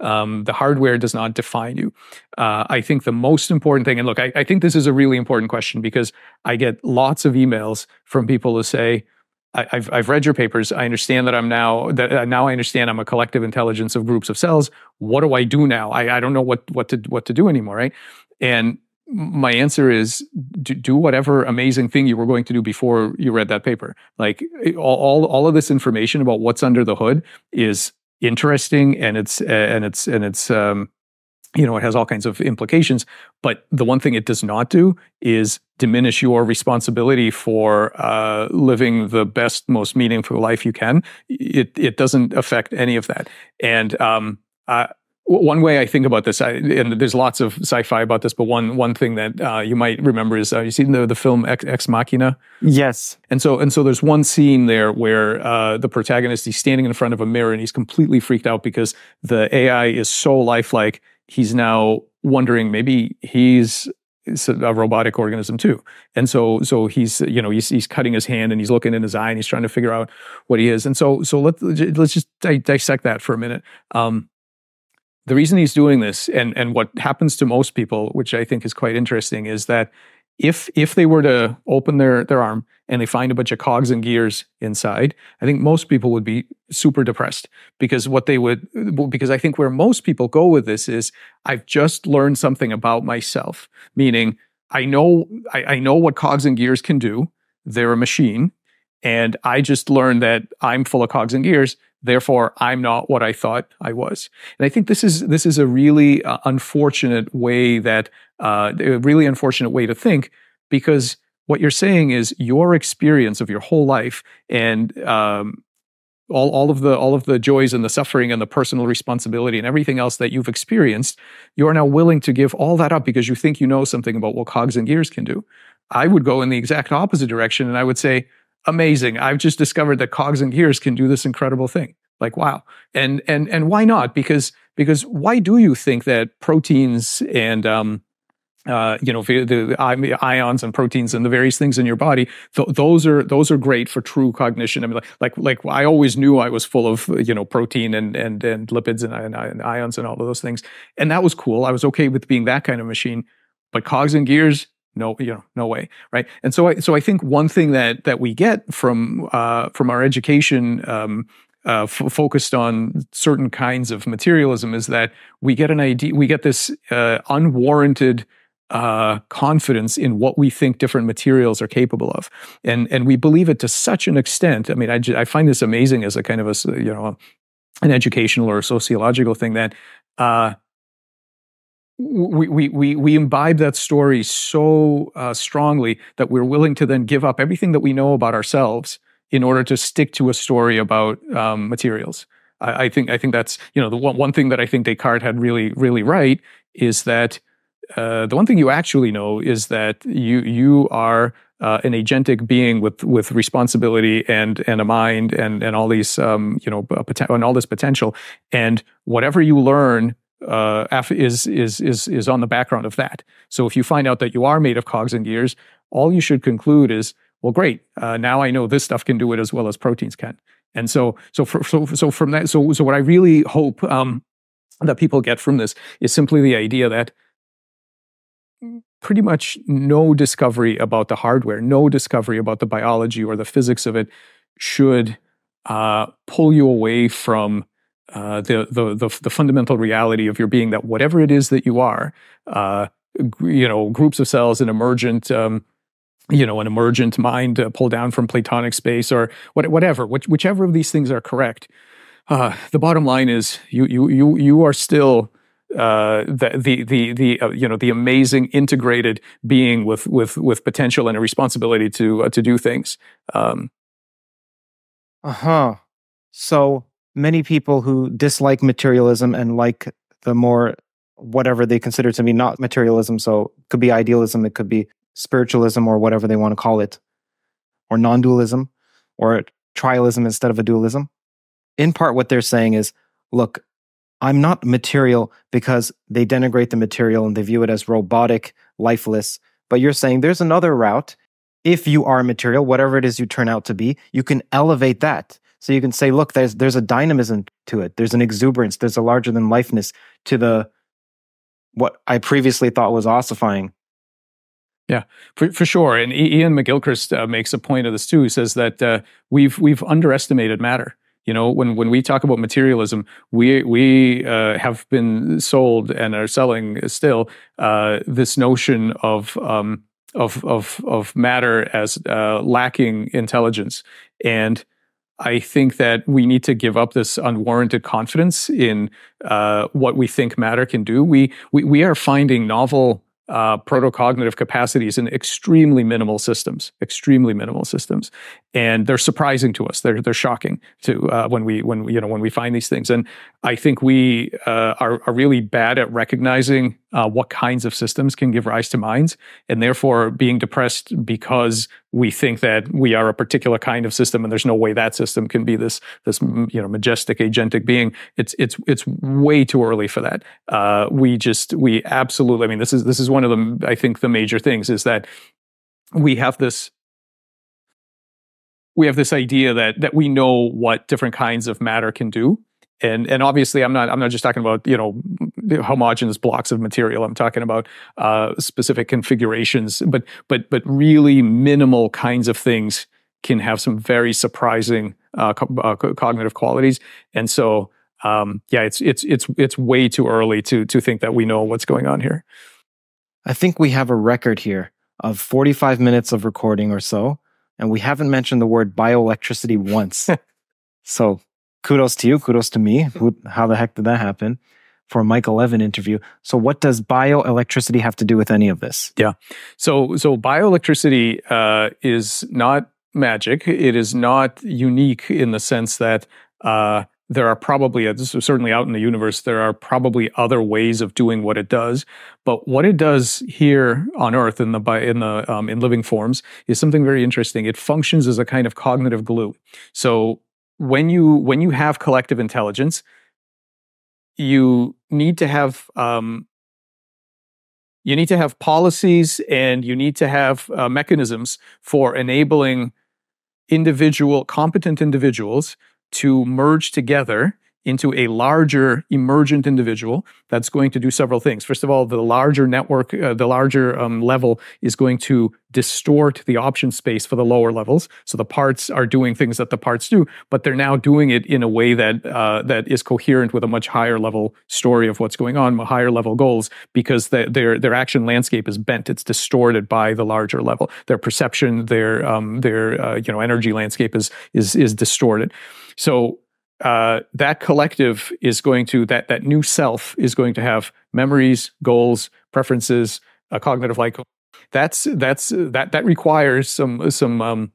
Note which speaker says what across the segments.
Speaker 1: Um, the hardware does not define you. Uh, I think the most important thing, and look, I, I think this is a really important question because I get lots of emails from people who say, I, have I've read your papers. I understand that I'm now that uh, now I understand I'm a collective intelligence of groups of cells. What do I do now? I, I don't know what what to what to do anymore, right? And my answer is do, do, whatever amazing thing you were going to do before you read that paper. Like all, all, all of this information about what's under the hood is interesting and it's and it's and it's um, you know it has all kinds of implications. But the one thing it does not do is diminish your responsibility for uh, living the best, most meaningful life you can. It it doesn't affect any of that. And um, one way I think about this, I, and there's lots of sci-fi about this, but one one thing that uh, you might remember is uh, you seen the the film Ex, Ex Machina.
Speaker 2: Yes.
Speaker 1: And so and so there's one scene there where uh, the protagonist he's standing in front of a mirror and he's completely freaked out because the AI is so lifelike. He's now wondering maybe he's a robotic organism too. And so so he's you know he's he's cutting his hand and he's looking in his eye and he's trying to figure out what he is. And so so let let's just dissect that for a minute. Um, the reason he's doing this and and what happens to most people which i think is quite interesting is that if if they were to open their their arm and they find a bunch of cogs and gears inside i think most people would be super depressed because what they would because i think where most people go with this is i've just learned something about myself meaning i know i, I know what cogs and gears can do. They're a machine and i just learned that i'm full of cogs and gears Therefore, I'm not what I thought I was. And I think this is this is a really uh, unfortunate way that uh, a really unfortunate way to think because what you're saying is your experience of your whole life and um, all, all of the all of the joys and the suffering and the personal responsibility and everything else that you've experienced, you are now willing to give all that up because you think you know something about what cogs and gears can do. I would go in the exact opposite direction and I would say, amazing. I've just discovered that cogs and gears can do this incredible thing. Like, wow. And, and, and why not? Because, because why do you think that proteins and, um, uh, you know, the, the, ions and proteins and the various things in your body, th- those are those are great for true cognition. I mean, like, like, like I always knew I was full of you know protein and and and lipids and, and, and ions and all of those things, and that was cool. I was okay with being that kind of machine. But cogs and gears, no you know no way right and so i so i think one thing that that we get from uh from our education um uh, f- focused on certain kinds of materialism is that we get an idea we get this uh, unwarranted uh, confidence in what we think different materials are capable of, and and we believe it to such an extent. I mean, I, I find this amazing as a kind of a you know an educational or sociological thing that uh, we, we, we, we imbibe that story so uh, strongly that we're willing to then give up everything that we know about ourselves in order to stick to a story about um, materials. I, I, think I think that's you know the one, one thing that I think Descartes had really really right is that uh, the one thing you actually know is that you you are uh, an agentic being with with responsibility and and a mind and and all these um, you know and all this potential and whatever you learn uh, is is is is on the background of that. So if you find out that you are made of cogs and gears, all you should conclude is, well, great. Uh, now I know this stuff can do it as well as proteins can. And so so for, so so from that, so so what I really hope um, that people get from this is simply the idea that pretty much no discovery about the hardware, no discovery about the biology or the physics of it should uh, pull you away from uh, the, the, the the fundamental reality of your being that whatever it is that you are, uh, you know, groups of cells, an emergent, um, you know, an emergent mind uh, pulled down from Platonic space, or what, whatever, which, whichever of these things are correct. Uh, the bottom line is you you you you are still uh, the the the, the you know the amazing integrated being with with with potential and a responsibility to to do things. Um,
Speaker 2: uh huh. So many people who dislike materialism and like the more whatever they consider to be not materialism. So it could be idealism, it could be spiritualism or whatever they want to call it, or non dualism, or trialism instead of a dualism. In part, what they're saying is look, I'm not material because they denigrate the material and they view it as robotic, lifeless. But you're saying there's another route. If you are material, whatever it is you turn out to be, you can elevate that So you can say, look, there's there's a dynamism to it. There's an exuberance. There's a larger than lifeness to the what I previously thought was ossifying.
Speaker 1: Yeah, for, for sure. And Iain McGilchrist uh, makes a point of this too. He says that uh, we've we've underestimated matter. You know, when when we talk about materialism, we we uh, have been sold and are selling still uh, this notion of um, of of of matter as uh, lacking intelligence, and I think that we need to give up this unwarranted confidence in uh, what we think matter can do. We we we are finding novel uh, protocognitive capacities in extremely minimal systems, extremely minimal systems, and they're surprising to us. They're they're shocking to uh, when we when you know when we find these things. And I think we uh, are are really bad at recognizing uh, what kinds of systems can give rise to minds, and therefore being depressed because we think that we are a particular kind of system, and there's no way that system can be this this you know majestic agentic being. It's it's it's way too early for that. Uh, we just we absolutely. I mean, this is this is one of the I think the major things is that we have this we have this idea that that we know what different kinds of matter can do. And and obviously i'm not i'm not just talking about you know homogeneous blocks of material. I'm talking about uh, specific configurations. But but but really minimal kinds of things can have some very surprising uh, co- uh, cognitive qualities. And so um, yeah it's it's it's it's way too early to to think that we know what's going on here.
Speaker 2: I think we have a record here of 45 minutes of recording or so and we haven't mentioned the word bioelectricity once so kudos to you, kudos to me. Who, how the heck did that happen? For a Michael Levin interview. So, what does bioelectricity have to do with any of this?
Speaker 1: Yeah. So, so bioelectricity uh, is not magic. It is not unique in the sense that uh, there are probably, uh, certainly out in the universe, there are probably other ways of doing what it does. But what it does here on Earth in the in the um, in living forms is something very interesting. It functions as a kind of cognitive glue. So when you when you have collective intelligence, you need to have um, you need to have policies and you need to have uh, mechanisms for enabling individual competent individuals to merge together into a larger emergent individual that's going to do several things. First of all, the larger network, uh, the larger um, level is going to distort the option space for the lower levels. So the parts are doing things that the parts do, but they're now doing it in a way that uh, that is coherent with a much higher level story of what's going on, higher level goals, because the, their their action landscape is bent. It's distorted by the larger level. Their perception, their um, their uh, you know energy landscape is is is distorted. So uh, that collective is going to that that new self is going to have memories, goals, preferences, a cognitive like. That's that's that that requires some some um,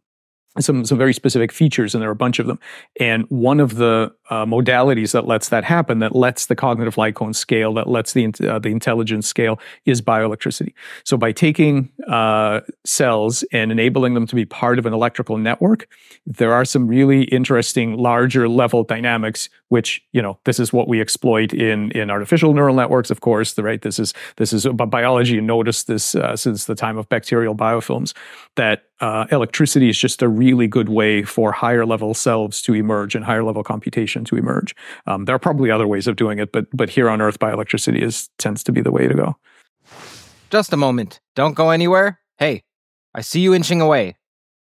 Speaker 1: some some very specific features, and there are a bunch of them. And one of the uh, modalities that lets that happen, that lets the cognitive light cone scale, that lets the uh, the intelligence scale, is bioelectricity. So by taking uh, cells and enabling them to be part of an electrical network, there are some really interesting larger level dynamics. Which you know, this is what we exploit in in artificial neural networks, of course. The, right, this is this is biology. You notice this uh, since the time of bacterial biofilms that uh, electricity is just a really good way for higher level selves to emerge and higher level computation to emerge. Um, there are probably other ways of doing it, but but here on Earth, bioelectricity is tends to be the way to go.
Speaker 2: Just a moment. Don't go anywhere. Hey, I see you inching away.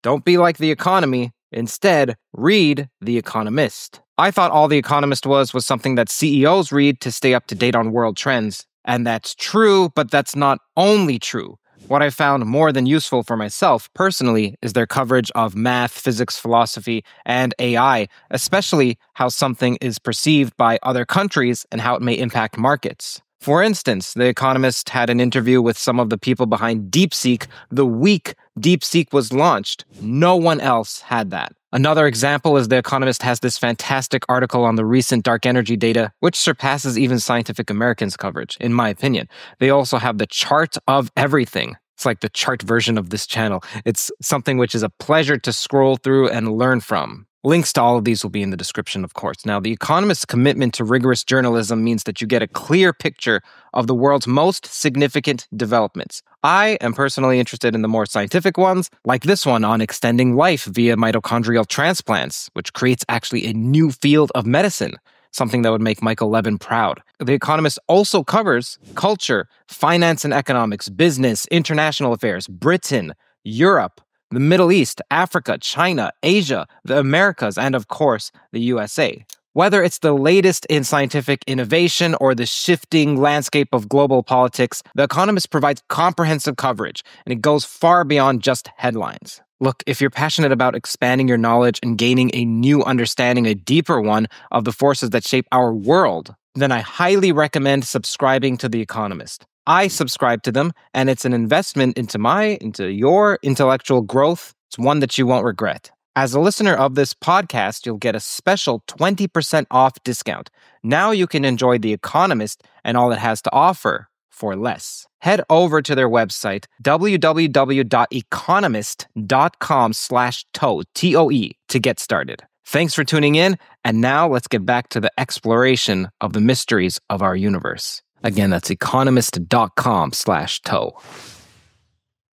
Speaker 2: Don't be like the economy. Instead, read The Economist. I thought all The Economist was was something that CEOs read to stay up to date on world trends. And that's true, but that's not only true. What I found more than useful for myself personally is their coverage of math, physics, philosophy, and AI, especially how something is perceived by other countries and how it may impact markets. For instance, The Economist had an interview with some of the people behind DeepSeek the week DeepSeek was launched. No one else had that. Another example is The Economist has this fantastic article on the recent dark energy data, which surpasses even Scientific American's coverage, in my opinion. They also have the chart of everything. It's like the chart version of this channel. It's something which is a pleasure to scroll through and learn from. Links to all of these will be in the description, of course. Now, The Economist's commitment to rigorous journalism means that you get a clear picture of the world's most significant developments. I am personally interested in the more scientific ones, like this one on extending life via mitochondrial transplants, which creates actually a new field of medicine, something that would make Michael Levin proud. The Economist also covers culture, finance and economics, business, international affairs, Britain, Europe, the Middle East, Africa, China, Asia, the Americas, and of course, the USA. Whether it's the latest in scientific innovation or the shifting landscape of global politics, The Economist provides comprehensive coverage, and it goes far beyond just headlines. Look, if you're passionate about expanding your knowledge and gaining a new understanding, a deeper one of the forces that shape our world, then I highly recommend subscribing to The Economist. I subscribe to them, and it's an investment into my, into your intellectual growth. It's one that you won't regret. As a listener of this podcast, you'll get a special 20% off discount. Now you can enjoy The Economist and all it has to offer for less. Head over to their website, www.economist.com slash toe, T-O-E, to get started. Thanks for tuning in, and now let's get back to the exploration of the mysteries of our universe. Again, that's economist.com slash toe.